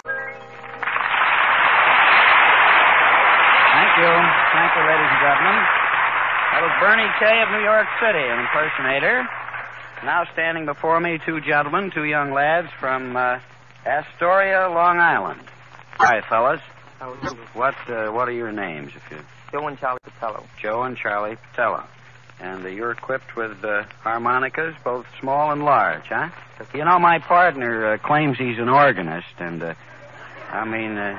Thank you. Thank you, ladies and gentlemen. That was Bernie Kay of New York City, an impersonator. Now standing before me, two gentlemen, two young lads from uh, Astoria, Long Island. Hi, fellas. How are you? What uh, What are your names, if you? Joe and Charlie Patello. Joe and Charlie Patello. And uh, you're equipped with uh, harmonicas, both small and large, huh? You know, my partner uh, claims he's an organist, and uh, I mean, uh,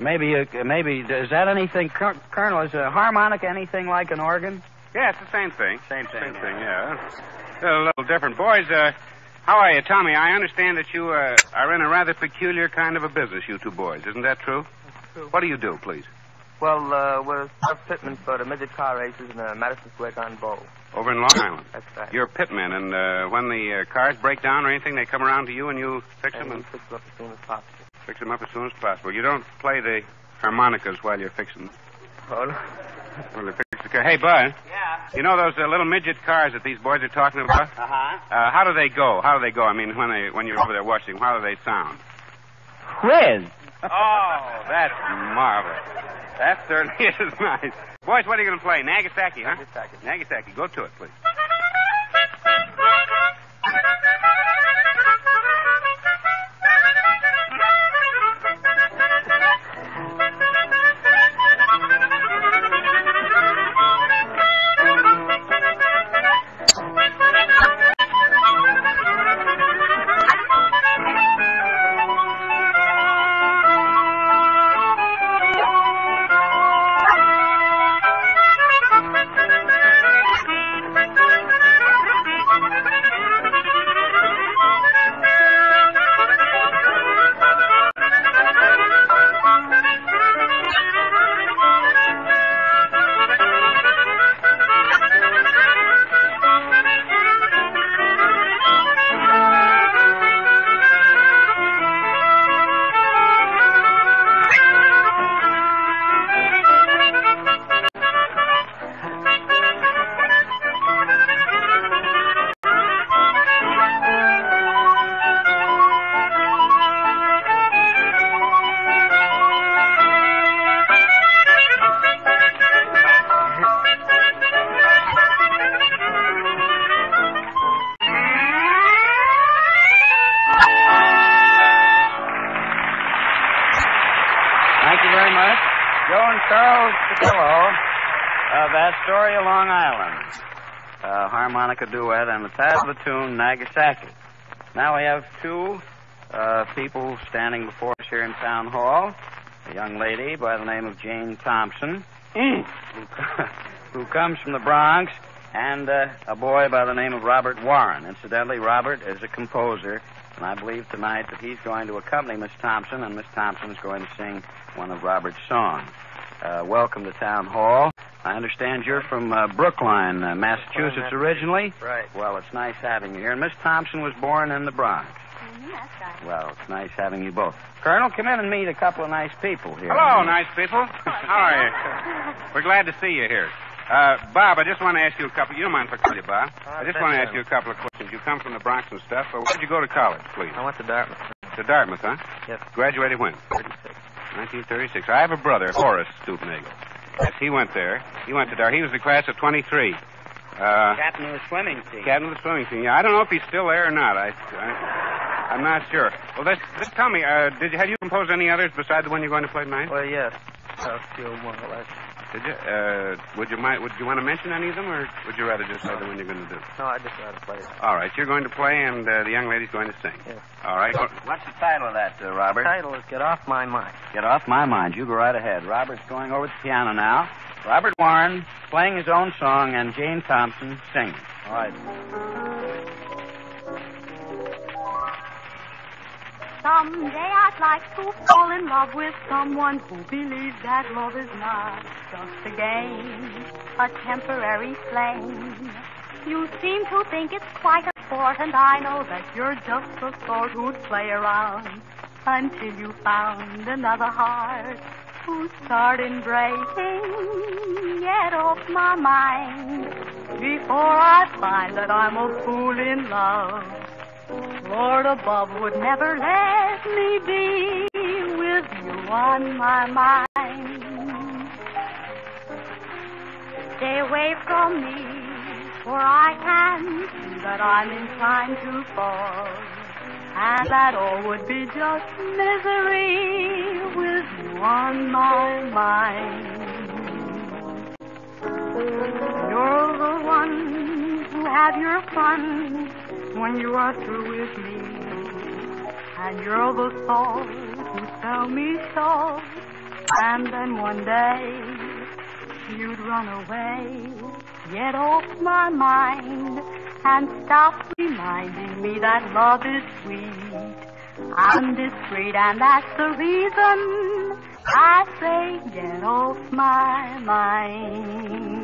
maybe, uh, maybe is that anything, Col- Colonel? Is a harmonica anything like an organ? Yeah, it's the same thing. Same thing. Same thing, yeah. A little different. Boys, uh, how are you? Tommy, I understand that you uh, are in a rather peculiar kind of a business, you two boys. Isn't that true? true. What do you do, please? Well, uh, we're pitmen for the midget car races in the Madison Square Garden Bowl. Over in Long Island. That's right. You're pitmen, and uh, when the uh, cars break down or anything, they come around to you and you fix them and fix it up as soon as possible. fix them up as soon as possible. You don't play the harmonicas while you're fixing. Well, Well, they fix the. Hey, Budd. Yeah. You know those uh, little midget cars that these boys are talking about? Uh huh. Uh, how do they go? How do they go? I mean, when they when you're over there watching, how do they sound? Whiz. Oh, that's marvelous. That certainly is nice. Boys, what are you going to play? Nagasaki, huh? Nagasaki. Nagasaki. Go to it, please. Duet and the title of the tune, Nagasaki. Now we have two uh, people standing before us here in Town Hall. A young lady by the name of Jane Thompson, who, who comes from the Bronx, and uh, a boy by the name of Robert Warren. Incidentally, Robert is a composer, and I believe tonight that he's going to accompany Miss Thompson, and Miss Thompson is going to sing one of Robert's songs. Uh, welcome to Town Hall. I understand you're from uh, Brookline, uh, Massachusetts, originally. Right. Well, it's nice having you here. And Miss Thompson was born in the Bronx. Mm-hmm, that's right. Well, it's nice having you both. Colonel, come in and meet a couple of nice people here. Hello, nice people. How are you? We're glad to see you here. Uh, Bob, I just want to ask you a couple. You don't mind if I call you Bob? I just want to ask you a couple of questions. You come from the Bronx and stuff. Where did you go to college, please? I went to Dartmouth. To Dartmouth, huh? Yes. Graduated when? 36. 1936. I have a brother, Horace Stoopnagle. Yes, he went there. He went to Dartmouth. He was the class of 23. Uh, Captain of the swimming team. captain of the swimming team. Yeah, I don't know if he's still there or not. I, I I'm not sure. Well, this, this tell me, uh, did you have you composed any others besides the one you're going to play tonight? Well, yes. Few more or less. Did you? Uh, would you mind? Would you want to mention any of them, or would you rather just say the one you're going to do? No, I just rather play it. All right, you're going to play, and uh, the young lady's going to sing. Yes. All right. What's the title of that, uh, The Robert? title is Get Off My Mind. Get off my mind. You go right ahead. Robert's going over to the piano now. Robert Warren playing his own song, and Jane Thompson singing. All right. Someday I'd like to fall in love with someone who believes that love is not just a game, a temporary flame. You seem to think it's quite a sport, and I know that you're just the sort who'd play around until you found another heart who start embracing. Get off my mind before I find that I'm a fool in love. Lord above would never let me be with you on my mind. Stay away from me, for I can see that I'm inclined to fall, and that all would be just misery with you on my mind. You're the one who have your fun when you are through with me. And you're the salt who tell me so. And then one day you'd run away, get off my mind, and stop reminding me that love is sweet. I'm discreet, and that's the reason I say get off my mind.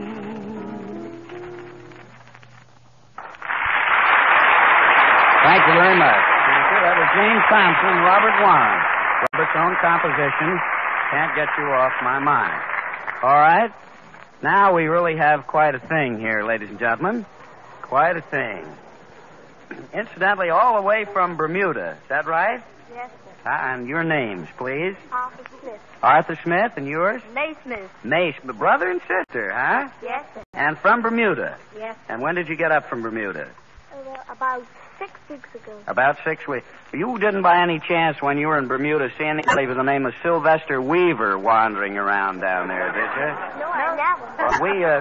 Thank you very much. Thank you. That was James Thompson, Robert Warren. Robert's own composition. Can't get you off my mind. All right. Now we really have quite a thing here, ladies and gentlemen. Quite a thing. Incidentally, all the way from Bermuda. Is that right? Yes, sir. Ah, and your names, please. Arthur Smith. Arthur Smith and yours? May Smith. Mace, brother and sister, huh? Yes, sir. And from Bermuda. Yes, And when did you get up from Bermuda? Uh, about six weeks ago. About six weeks. You didn't, by any chance, when you were in Bermuda, see anybody with the name of Sylvester Weaver wandering around down there, did you? No, I never. Well, we, uh.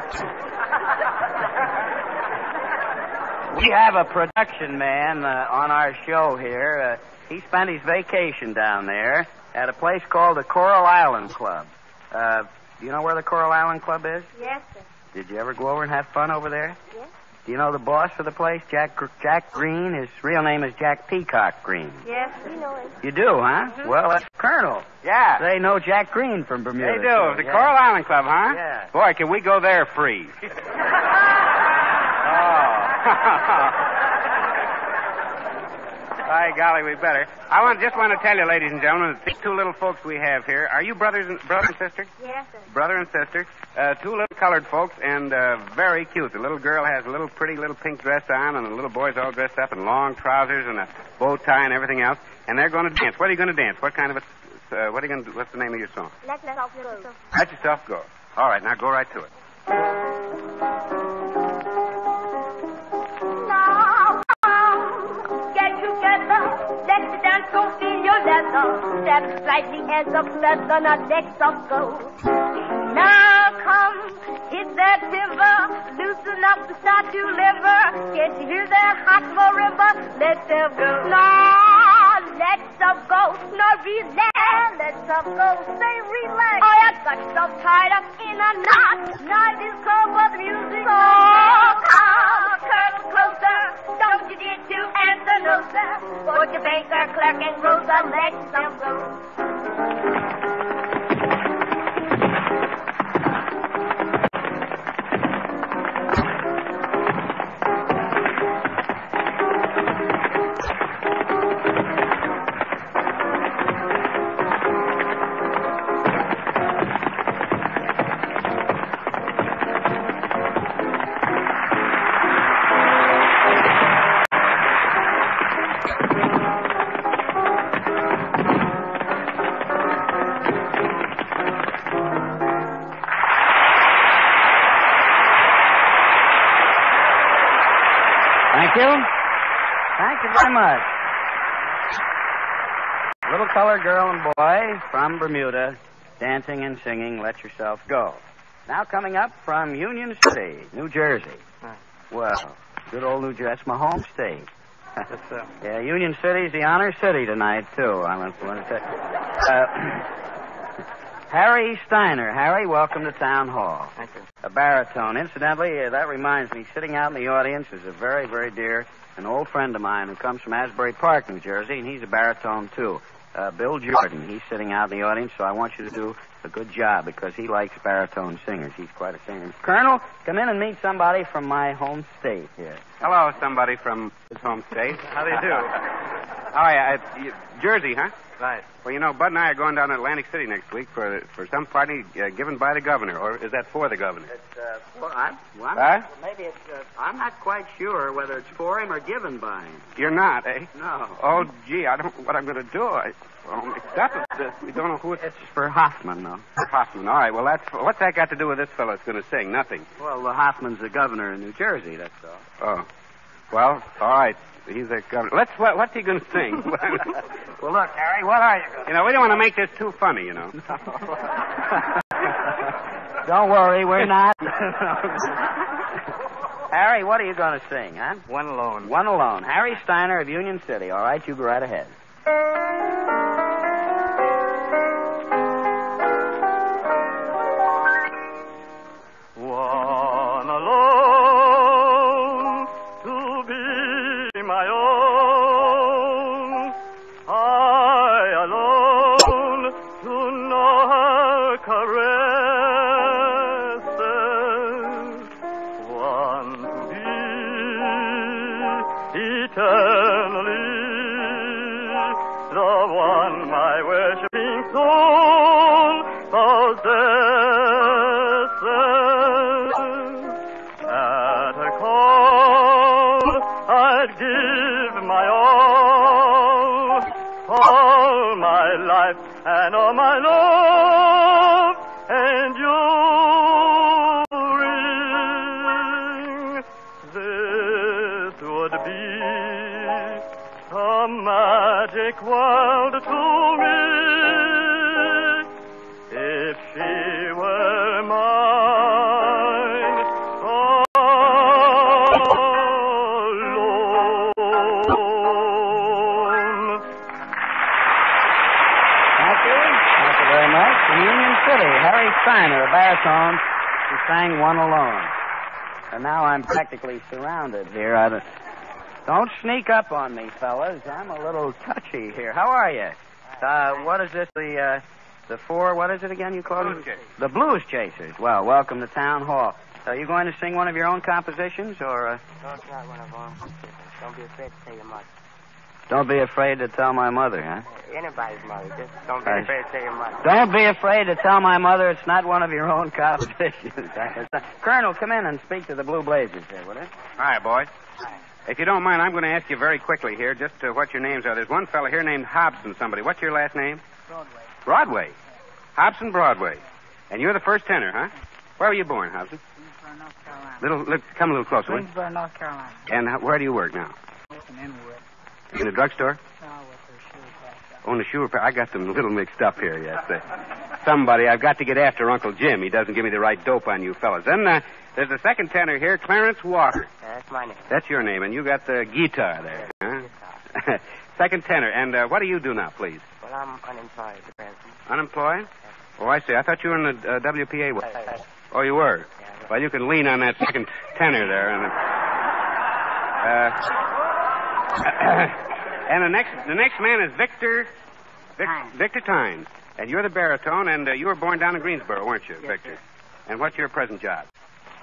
We have a production man uh, on our show here. Uh, he spent his vacation down there at a place called the Coral Island Club. Uh, do you know where the Coral Island Club is? Yes, sir. Did you ever go over and have fun over there? Yes. Do you know the boss of the place, Jack Jack Green? His real name is Jack Peacock Green. Yes. You know him. You do, huh? Mm-hmm. Well, that's Colonel. Yeah. They know Jack Green from Bermuda. They do. too, The yeah. Coral Island Club, huh? Yeah. Boy, can we go there free? Oh. By golly, we better. I want just want to tell you, ladies and gentlemen, that these two little folks we have here are you brothers and brother and sister? Yes, sir. Brother and sister, uh, two little colored folks, and uh, very cute. The little girl has a little pretty little pink dress on, and the little boy's all dressed up in long trousers and a bow tie and everything else. And they're going to dance. What are you going to dance? What kind of a? Uh, what are you going to? What's the name of your song? Let yourself go. Let yourself go. All right, now go right to it. Now, get together. Let's dance, so feel your leather. Step slightly as a feather, not let yourself go. Now, come. Hit that river, loosen up the statue liver. Can't you hear that hot marimba? Let them go. No, let them go. No, relax. Let them go. Say relax. I got so tied up in a knot. Night is cold, but the music so closer. Don't you get to answer no, sir. Put your banker, clerk, and Rosa, let them go. Much. Little colored girl and boy from Bermuda, dancing and singing, Let Yourself Go. Now coming up from Union City, New Jersey. Well, good old New Jersey. That's my home state. yeah, Union City's the honor city tonight, too. I'm going to say. Uh, Harry Steiner. Harry, welcome to Town Hall. Thank you. A baritone. Incidentally, uh, that reminds me, sitting out in the audience is a very, very dear, an old friend of mine who comes from Asbury Park, New Jersey, and he's a baritone, too. Uh, Bill Jordan. He's sitting out in the audience, so I want you to do a good job because he likes baritone singers. He's quite a singer. Colonel, come in and meet somebody from my home state here. Hello, somebody from his home state. How do you do? oh, yeah, you- Jersey, huh? Right. Well, you know, Budd and I are going down to Atlantic City next week for for some party uh, given by the governor, or is that for the governor? It's, uh, well, I'm, well, I'm, Huh? maybe it's, uh, I'm not quite sure whether it's for him or given by him. You're not, eh? No. Oh, gee, I don't know what I'm going to do. I, well, mixed up. Uh, we don't know who it's It's for Hoffman, though. Hoffman. All right. Well, that's what's that got to do with this fellow that's going to sing? Nothing. Well, the Hoffman's the governor in New Jersey, that's all. Oh. Well, all right. He's a governor. Let's. What, what's he going to sing? Well, look, Harry, what are you going to you know, we don't want to make this too funny. You know. Don't worry, we're not. Harry, what are you going to sing, huh? One alone. One alone. Harry Steiner of Union City. All right, you go right ahead. I'm practically surrounded here. I don't, don't sneak up on me, fellas. I'm a little touchy here. How are you? Uh, what is this? The uh, the four? What is it again? You call Blues? Chasers. The Blues Chasers. Well, welcome to Town Hall. Are you going to sing one of your own compositions, or uh, it's not one of them. Don't be afraid to tell your mother. Don't be afraid to tell my mother, huh? Anybody's mother. Just don't be Right. afraid to tell your mother. Don't be afraid to tell my mother it's not one of your own compositions. Colonel, come in and speak to the Blue Blazers here, will you? Hi, boys. If you don't mind, I'm going to ask you very quickly here just uh, what your names are. There's one fellow here named Hobson somebody. What's your last name? Broadway. Broadway. Hobson Broadway. And you're the first tenor, huh? Where were you born, Hobson? Greensboro, North Carolina. Little, look, come a little closer. will? Greensboro, North Carolina. And uh, where do you work now? Working in Inwood. In a drugstore? No, I work for a shoe. Oh, in the shoe repair. I got them a little mixed up here, yes. Uh, somebody, I've got to get after Uncle Jim. He doesn't give me the right dope on you fellas. Then uh, there's a second tenor here, Clarence Walker. That's my name. That's your name, and you got the guitar there, huh? second tenor. And uh, what do you do now, please? Well, I'm unemployed present. Unemployed? Oh, I see. I thought you were in the uh, WPA. Uh, uh, Oh, you were. Well, you can lean on that second tenor there, and uh, and the next the next man is Victor Vic, Victor Tynes, and you're the baritone, and uh, you were born down in Greensboro, weren't you, Yes, Victor? And what's your present job?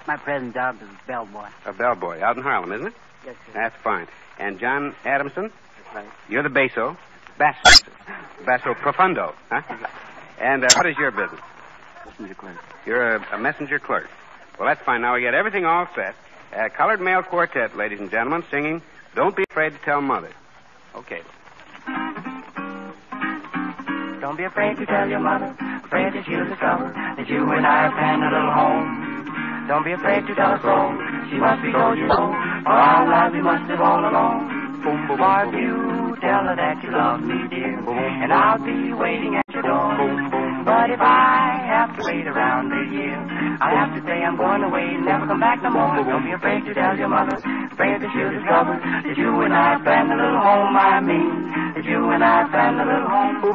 My present job is bellboy. A bellboy out in Harlem, isn't it? Yes, sir. That's fine. And John Adamson, That's right. you're the basso, basso, basso profundo, huh? And uh, what is your business? Messenger clerk. You're a, a messenger clerk. Well, that's fine. Now we got everything all set. Uh, colored male quartet, ladies and gentlemen, singing "Don't Be Afraid to Tell Mother." Okay. Don't be afraid to tell your mother, afraid that she'll discover that you and I have planned a little home. Don't be afraid to tell her so. She must be told you so. For our lives we must live all alone. Boom, boom, if you tell her that you love me, dear, and I'll be waiting at your door. But if I have to wait around a year, I'll have to say I'm going away and never come back no more. Don't be afraid to tell your mother, afraid that she'll discover that you and I planned a little home. I mean, that you and I planned a little home.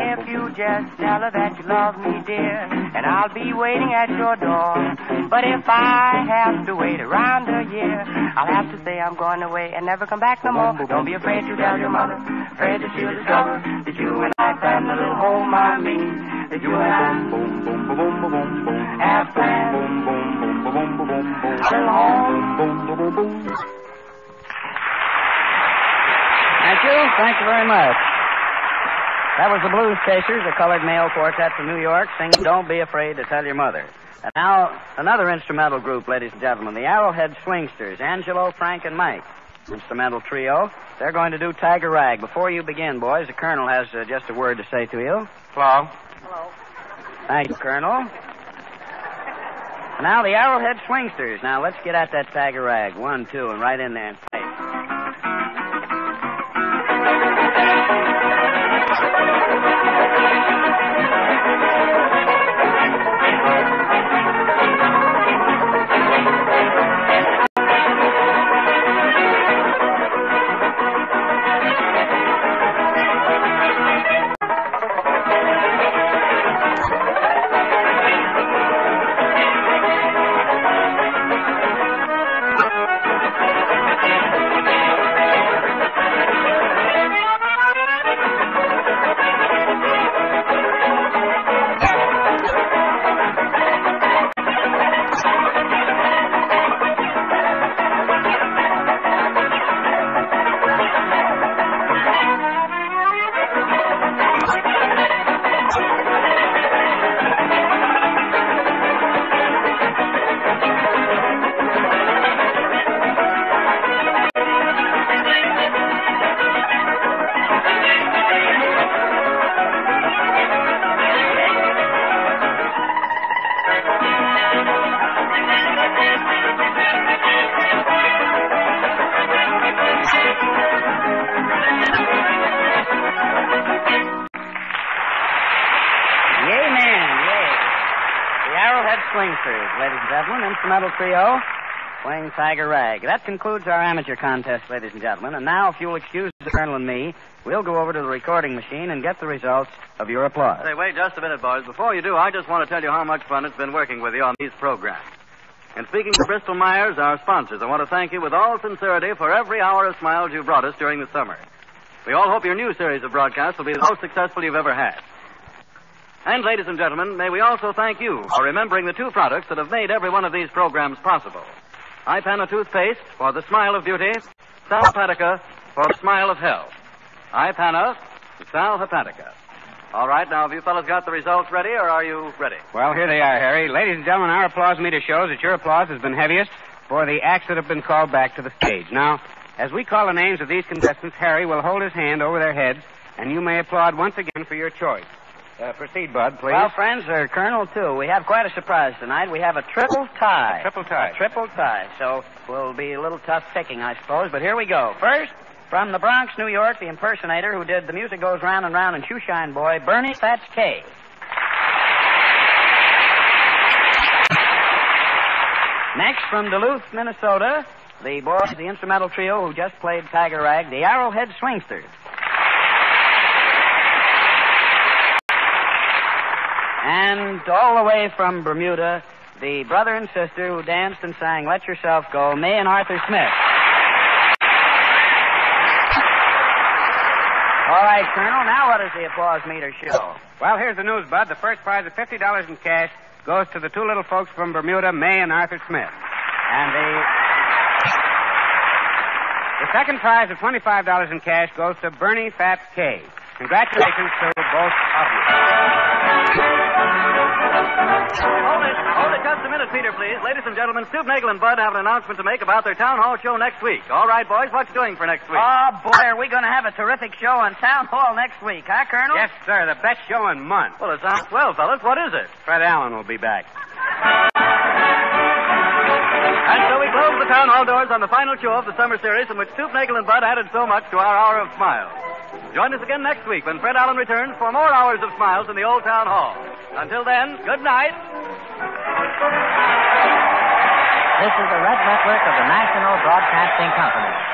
If you just tell her that you love me, dear, and I'll be waiting at your door. But if I have to wait around a year, I'll have to say I'm going away and never come back no more. Don't be afraid to tell your mother, afraid that she'll discover that you and I planned a little home. I mean, that you and I have planned a little home. Thank you. Thank you very much. That was the Blues Chasers, a colored male quartet from New York, singing Don't Be Afraid to Tell Your Mother. And now, another instrumental group, ladies and gentlemen, the Arrowhead Swingsters, Angelo, Frank, and Mike. Instrumental trio. They're going to do Tiger Rag. Before you begin, boys, the Colonel has uh, just a word to say to you. Hello. Thank you, Colonel. Now, the Arrowhead Swingsters. Now, let's get at that Tiger Rag. One, two, and right in there and play. Instrumental trio, oh, playing Tiger Rag. That concludes our amateur contest, ladies and gentlemen. And now, if you'll excuse the Colonel and me, we'll go over to the recording machine and get the results of your applause. Say, wait just a minute, boys. Before you do, I just want to tell you how much fun it's been working with you on these programs. And speaking to Bristol Myers, our sponsors, I want to thank you with all sincerity for every hour of smiles you brought us during the summer. We all hope your new series of broadcasts will be the most successful you've ever had. And, ladies and gentlemen, may we also thank you for remembering the two products that have made every one of these programs possible. Ipana toothpaste for the smile of beauty, Sal Hepatica for the smile of health. Ipana, Sal Hepatica. All right, now have you fellas got the results ready, or are you ready? Well, here they are, Harry. Ladies and gentlemen, our applause meter shows that your applause has been heaviest for the acts that have been called back to the stage. Now, as we call the names of these contestants, Harry will hold his hand over their heads, and you may applaud once again for your choice. Uh, proceed, Budd, please. Well, friends, or Colonel, too, we have quite a surprise tonight. We have a triple tie. A triple tie. A triple tie. So we'll be a little tough picking, I suppose. But here we go. First, from the Bronx, New York, the impersonator who did The Music Goes Round and Round and Shoeshine Boy, Bernie Fats Kay. Next, from Duluth, Minnesota, the boys, the instrumental trio who just played Tiger Rag, the Arrowhead Swingsters. And all the way from Bermuda, the brother and sister who danced and sang Let Yourself Go, May and Arthur Smith. All right, Colonel, now what does the applause meter show? Well, here's the news, Budd. The first prize of $50 in cash goes to the two little folks from Bermuda, May and Arthur Smith. And the. The second prize of $25 in cash goes to Bernie Fats Kay. Congratulations to both of you. Hold it, hold it just a minute, Peter, please. Ladies and gentlemen, Stoopnagle and Budd have an announcement to make about their town hall show next week. All right, boys, what's doing for next week? Oh, boy, are we going to have a terrific show on Town Hall next week, huh, Colonel? Yes, sir. The best show in months. Well, it sounds well, fellas. What is it? Fred Allen will be back. And so we close the town hall doors on the final show of the summer series in which Stoopnagle and Budd added so much to our hour of smiles. Join us again next week when Fred Allen returns for more hours of smiles in the old town hall. Until then, good night. This is the Red Network of the National Broadcasting Company.